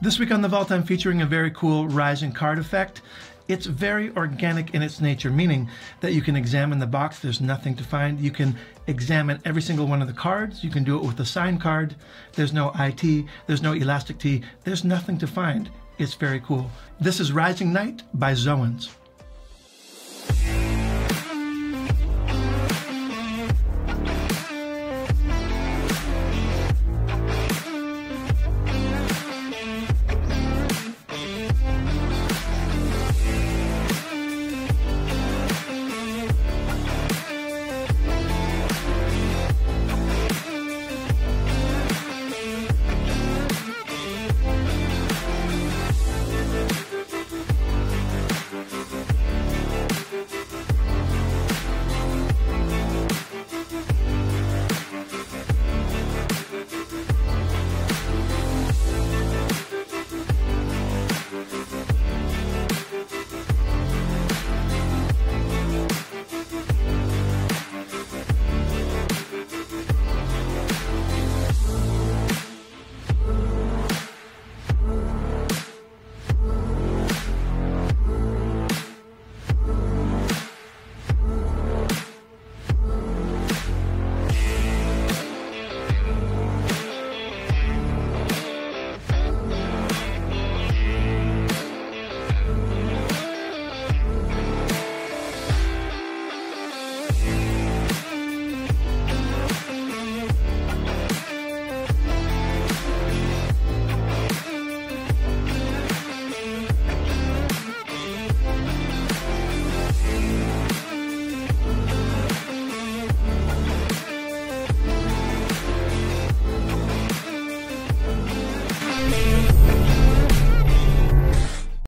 This week on the Vault, I'm featuring a very cool rising card effect. It's very organic in its nature, meaning that you can examine the box, there's nothing to find. You can examine every single one of the cards. You can do it with a sign card. There's no IT, there's no elastic T, there's nothing to find. It's very cool. This is Rising Knight by Zoens.